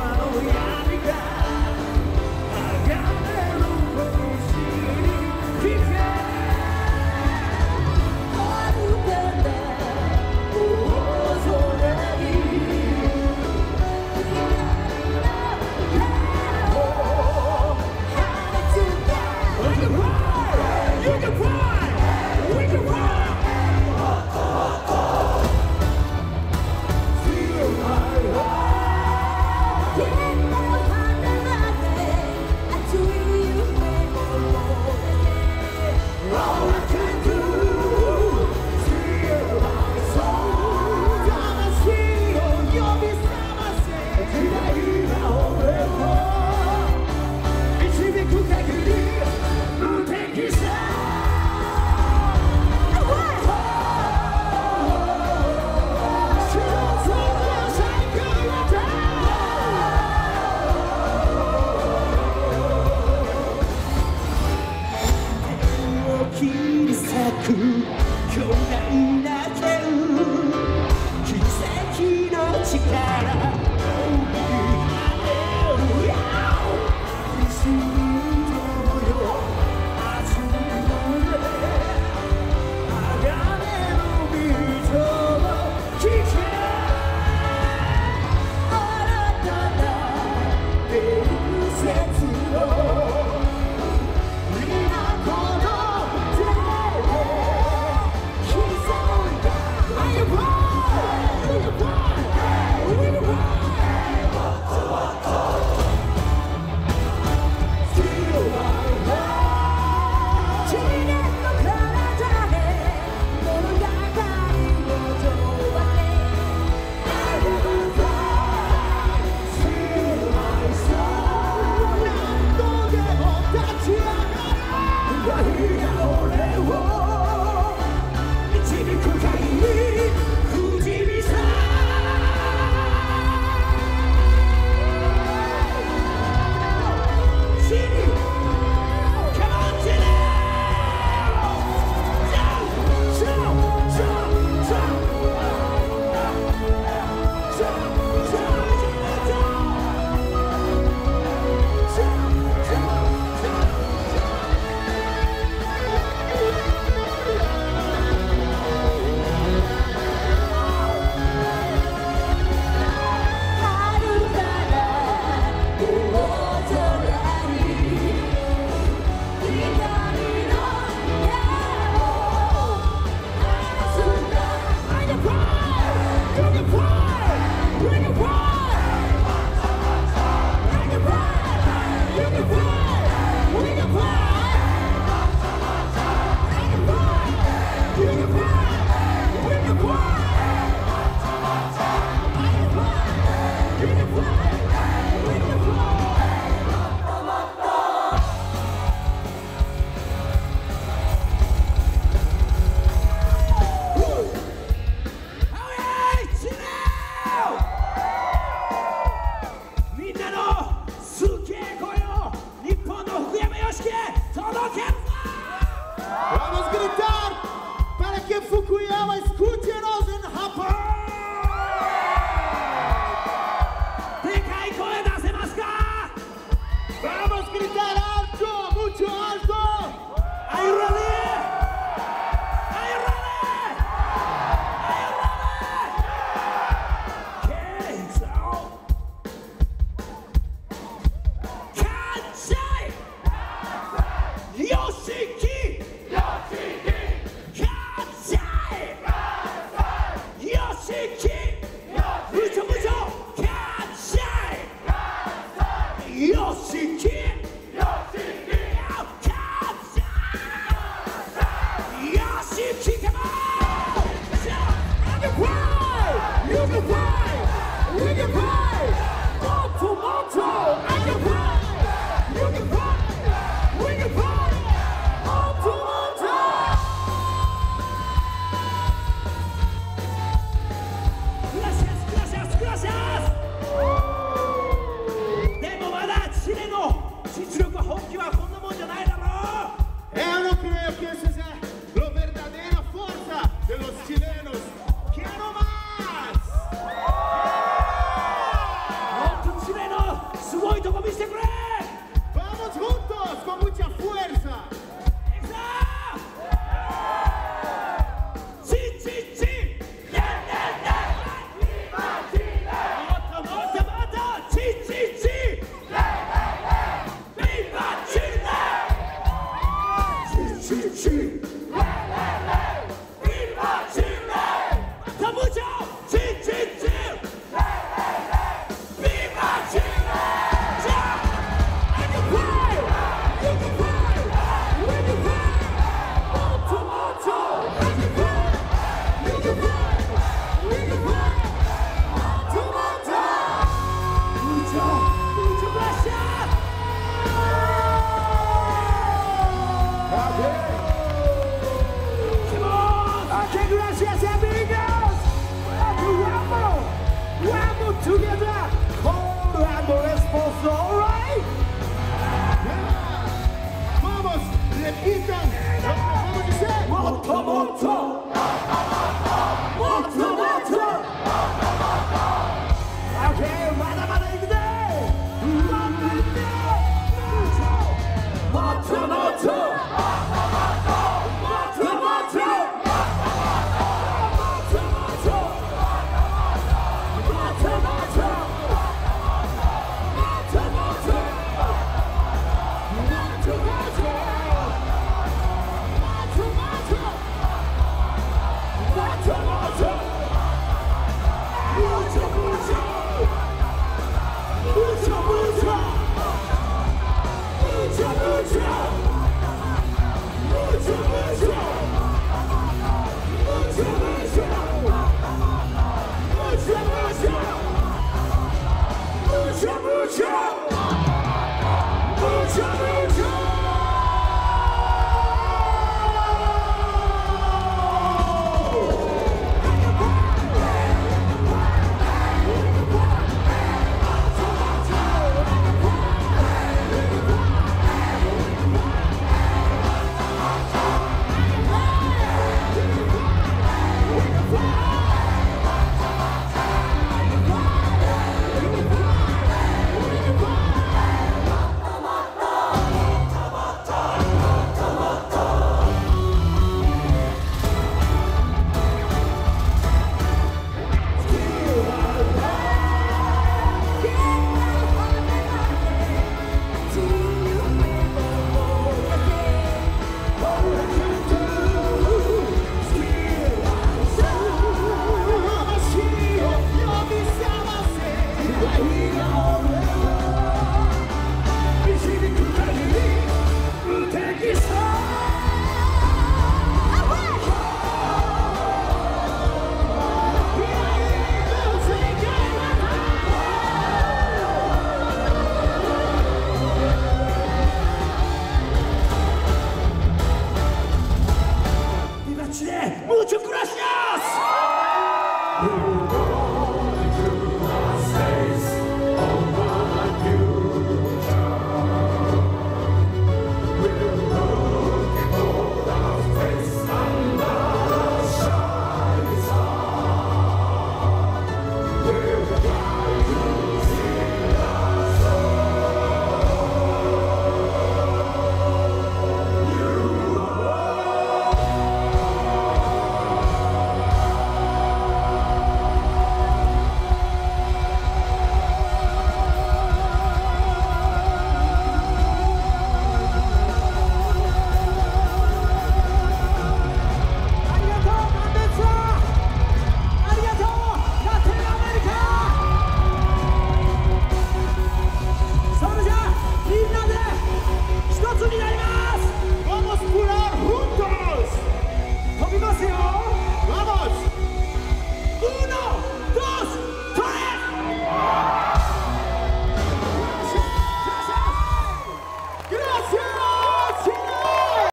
I got, I got Life